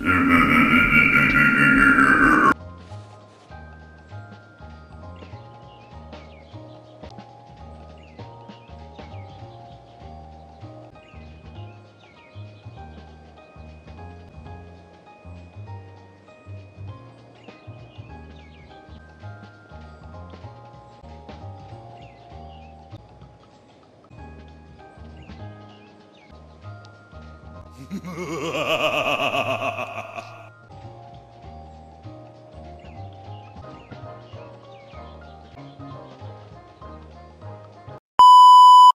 Ha ha ha ha ha ha!